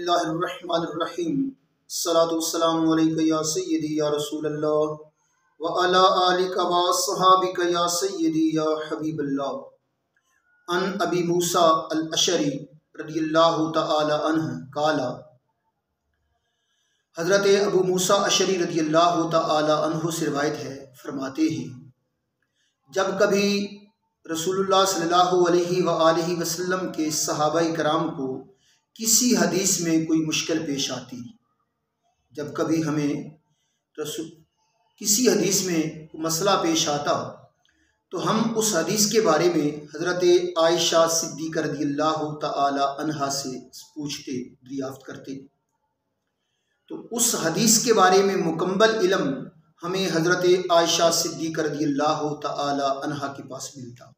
बसमीम सलातम या सैदी या रसूल व अला आलिका व सहाबिका या सैदी या हबीब अल्लाह अन अबी मूसा अल अशरी रदियल्लाहु तआला अन्ह काला। हज़रत अबू मूसा अशरी रदियल्लाहु तआला अन्हु से रिवायत है, फरमाते हैं, जब कभी रसूलुल्लाह सल्लल्लाहु अलैहि व आलिहि वसल्लम के सहाबा कराम को किसी हदीस में कोई मुश्किल पेश आती। जब कभी हमें रसू, किसी हदीस में मसला पेश आता तो हम उस हदीस के बारे में हज़रत आयशा सिद्दीक रदी अल्लाह तहा से पूछते, दरियाफ्त करते। तो उस हदीस के बारे में मुकम्मल इलम हमें हज़रत आयशा सिद्दीक रदी अल्लाह तहा के पास मिलता।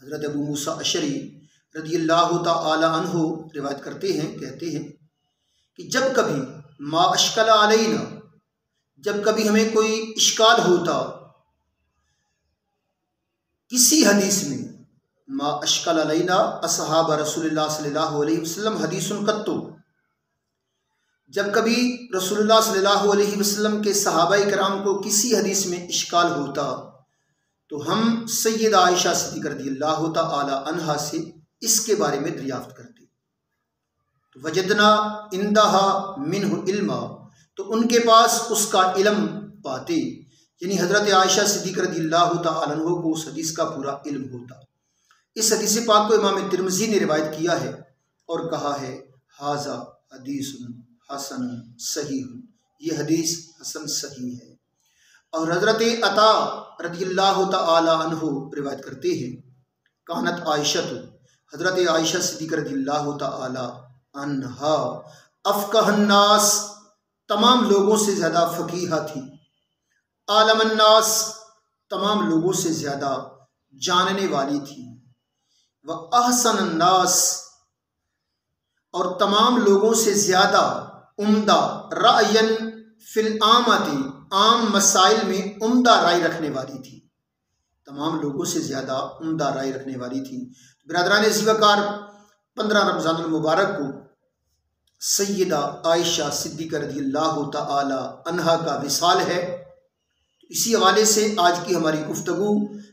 हज़रत अबू मूसा अशरी रदी अल्लाह तहो रिवायत करते हैं, कहते हैं कि जब कभी मा अशकल अलैना, जब कभी हमें कोई इश्काल होता, किसी हदीस में मा अशकल अलैना असहाब रसूलुल्लाह सल्लल्लाहु अलैहि वसल्लम जब कभी रसूलुल्लाह सल्लल्लाहु के सहाबा कराम को किसी हदीस में इश्काल होता तो हम सैयद आयशा सदी कर दी अल्लाह तहा से इसके बारे में दरियाफ्त करते। तो वजदना इंदहा मिन इल्मा तो उनके पास उसका इलम पाते। यानी हज़रत आयशा सिद्दीक रदी अल्लाह तु को उस हदीस का पूरा इल्म होता। इस हदीस पाक को इमाम तिरमजी ने रिवायत किया है और कहा है, हाजा हदीस हसन सही ये हदीस हसन सही है। और हज़रत अता रदी अल्लाह तु रिवायत करते हैं, कानत आयशत हज़रत आयशा सिद्दीक तहा अफ़कहन्नास, तमाम लोगों से ज़्यादा फ़कीहा थी। आलमन्नास, तमाम लोगों से ज़्यादा जानने वाली थी। वह अहसनन्नास, और तमाम लोगों से ज़्यादा उम्दा रायन फिल आमती, आम मसाइल में उम्दा राय रखने वाली थी। तमाम लोगों से ज़्यादा उमदा राय रखने वाली थी। बरदरान जीवाकार पंद्रह रमज़ान मुबारक को सैदा आयशा सिद्दीक रदी अल्लाह तहा का विसाल है। इसी हवाले से आज की हमारी गुफ्तु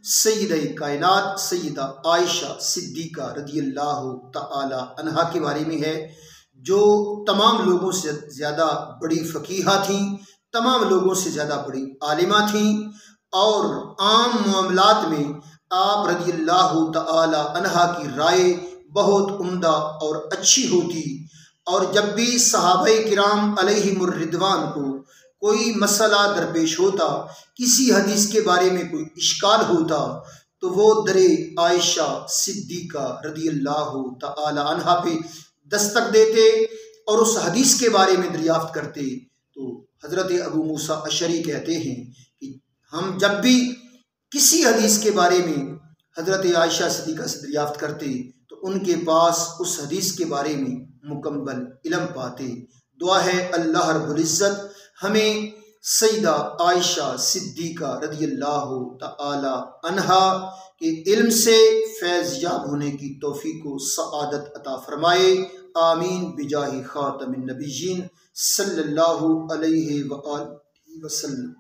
सैद कायनात सैदा आयशा सिद्दीका रदी अल्लाह तहा के बारे में है, जो तमाम लोगों से ज़्यादा बड़ी फ़कीहा थी, तमाम लोगों से ज़्यादा बड़ी आलिमा थी और आम मामलात में आप रदी अल्लाह की राय बहुत उम्दा और अच्छी होती और जब भी सहाब कराम अलहिमरिदवान को कोई मसला दरपेश होता, किसी हदीस के बारे में कोई इश्काल होता तो वो दरे आयशा सिद्दीका रदी अल्लाह तहा पे दस्तक देते और उस हदीस के बारे में दरियाफ्त करते। तो हज़रत अबू मूसा अशरी कहते हैं हम जब भी किसी हदीस के बारे में हज़रत आयशा सिद्दीका से दरियाफ्त करते तो उनके पास उस हदीस के बारे में मुकम्मल इलम पाते। दुआ है, अल्लाह रब्बुल हमें सईदा आयशा सिद्दीका रदी अल्लाह तहा के इल्म से फैज़ याब होने की तोफ़ी को सआदत अता फ़रमाए। आमीन। बिजाही ख़ातम नबीजीन सल्लल्लाहु अलैहि वसल्लम।